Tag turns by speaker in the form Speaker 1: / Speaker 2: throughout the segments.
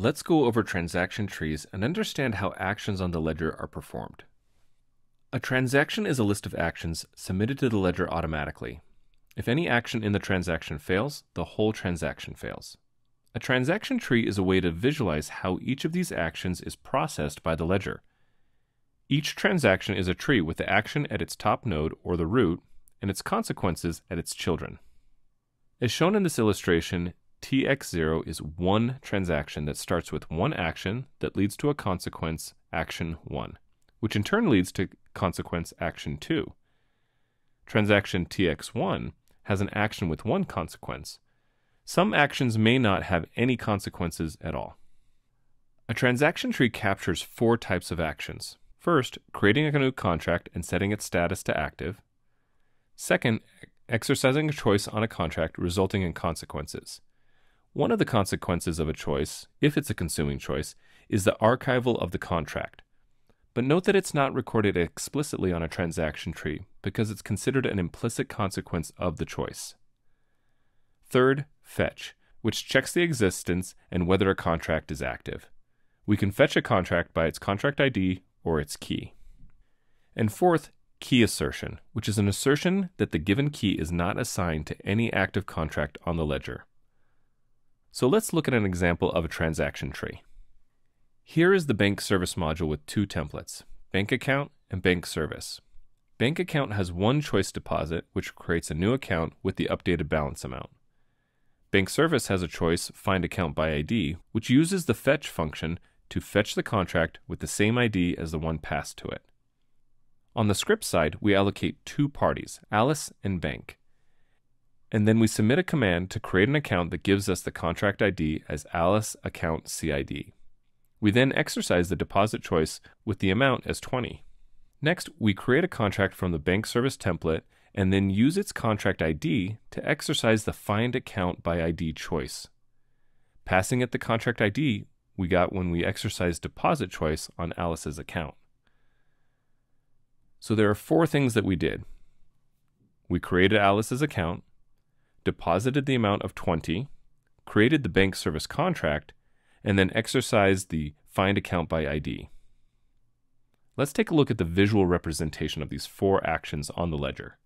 Speaker 1: Let's go over transaction trees and understand how actions on the ledger are performed. A transaction is a list of actions submitted to the ledger automatically. If any action in the transaction fails, the whole transaction fails. A transaction tree is a way to visualize how each of these actions is processed by the ledger. Each transaction is a tree with the action at its top node or the root and its consequences at its children. As shown in this illustration, Tx0 is one transaction that starts with one action that leads to a consequence, action 1, which in turn leads to consequence, action 2. Transaction Tx1 has an action with one consequence. Some actions may not have any consequences at all. A transaction tree captures four types of actions. First, creating a new contract and setting its status to active. Second, exercising a choice on a contract resulting in consequences. One of the consequences of a choice, if it's a consuming choice, is the archival of the contract. But note that it's not recorded explicitly on a transaction tree because it's considered an implicit consequence of the choice. Third, fetch, which checks the existence and whether a contract is active. We can fetch a contract by its contract ID or its key. And fourth, key assertion, which is an assertion that the given key is not assigned to any active contract on the ledger. So let's look at an example of a transaction tree. Here is the bank service module with two templates, bank account and bank service. Bank account has one choice deposit, which creates a new account with the updated balance amount. Bank service has a choice, find account by ID, which uses the fetch function to fetch the contract with the same ID as the one passed to it. On the script side, we allocate two parties, Alice and Bank. And then we submit a command to create an account that gives us the contract ID as Alice account CID. We then exercise the deposit choice with the amount as 20. Next, we create a contract from the bank service template and then use its contract ID to exercise the find account by ID choice. Passing it the contract ID we got when we exercised deposit choice on Alice's account. So there are four things that we did. We created Alice's account, deposited the amount of 20, created the bank service contract, and then exercised the find account by ID. Let's take a look at the visual representation of these four actions on the ledger.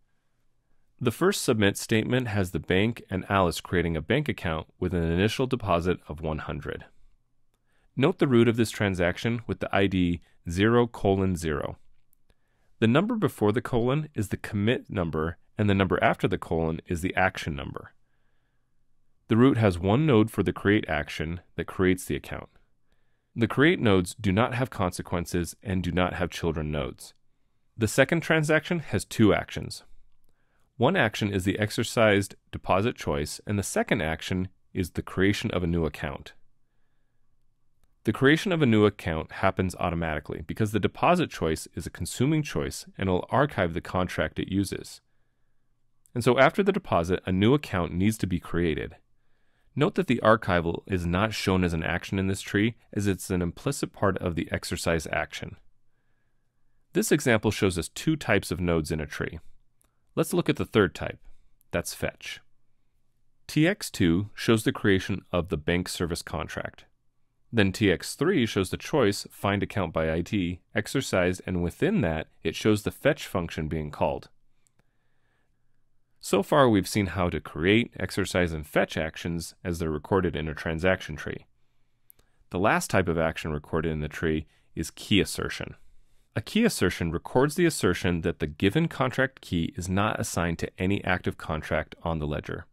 Speaker 1: The first submit statement has the bank and Alice creating a bank account with an initial deposit of 100. Note the root of this transaction with the ID 0 colon 0. The number before the colon is the commit number and the number after the colon is the action number. The root has one node for the create action that creates the account. The create nodes do not have consequences and do not have children nodes. The second transaction has two actions. One action is the exercised deposit choice, and the second action is the creation of a new account. The creation of a new account happens automatically because the deposit choice is a consuming choice and will archive the contract it uses. And so after the deposit, a new account needs to be created. Note that the archival is not shown as an action in this tree as it's an implicit part of the exercise action. This example shows us two types of nodes in a tree. Let's look at the third type. That's fetch. TX2 shows the creation of the bank service contract. Then TX3 shows the choice find account by ID exercised and within that it shows the fetch function being called. So far, we've seen how to create, exercise, and fetch actions as they're recorded in a transaction tree. The last type of action recorded in the tree is key assertion. A key assertion records the assertion that the given contract key is not assigned to any active contract on the ledger.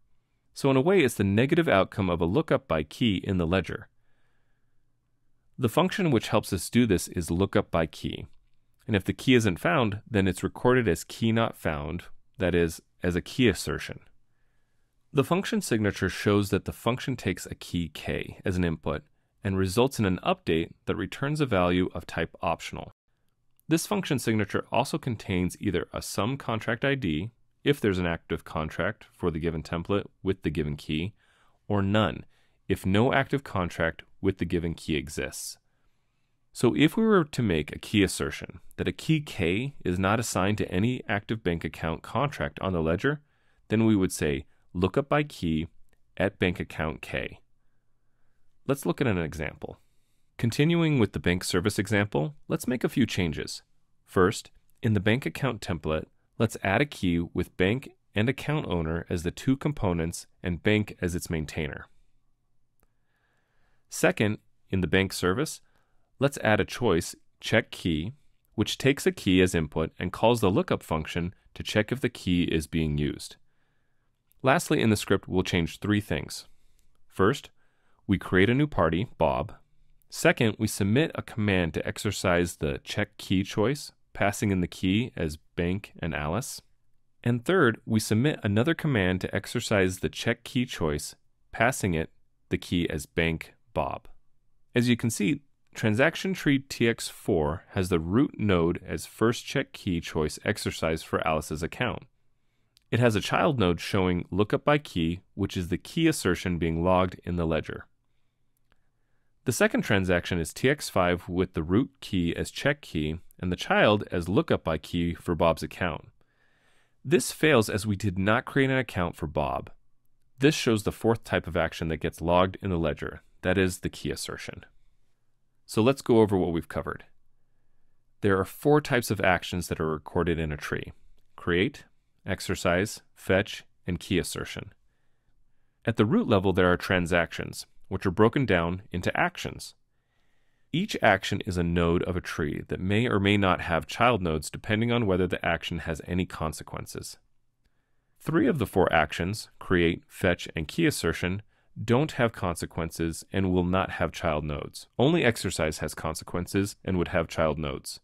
Speaker 1: So in a way, it's the negative outcome of a lookup by key in the ledger. The function which helps us do this is lookup by key. And if the key isn't found, then it's recorded as key not found, that is, as a key assertion. The function signature shows that the function takes a key k as an input and results in an update that returns a value of type optional. This function signature also contains either a some contract ID, if there's an active contract for the given template with the given key, or none, if no active contract with the given key exists. So if we were to make a key assertion that a key K is not assigned to any active bank account contract on the ledger, then we would say lookup by key at bank account K. let's look at an example. Continuing with the bank service example, let's make a few changes. First, in the bank account template, let's add a key with bank and account owner as the two components and bank as its maintainer. Second, in the bank service, let's add a choice check key, which takes a key as input and calls the lookup function to check if the key is being used. Lastly, in the script, we'll change three things. First, we create a new party, Bob. Second, we submit a command to exercise the check key choice, passing in the key as bank and Alice. And third, we submit another command to exercise the check key choice, passing it the key as bank Bob. As you can see, Transaction Tree TX4 has the root node as first check key choice exercise for Alice's account. It has a child node showing lookup by key, which is the key assertion being logged in the ledger. The second transaction is TX5 with the root key as check key and the child as lookup by key for Bob's account. This fails as we did not create an account for Bob. This shows the fourth type of action that gets logged in the ledger, that is the key assertion. So let's go over what we've covered. There are four types of actions that are recorded in a tree create, exercise, fetch, and key assertion. At the root level, there are transactions, which are broken down into actions. Each action is a node of a tree that may or may not have child nodes depending on whether the action has any consequences. Three of the four actions, create, fetch, and key assertion, don't have consequences and will not have child nodes. Only exercise has consequences and would have child nodes.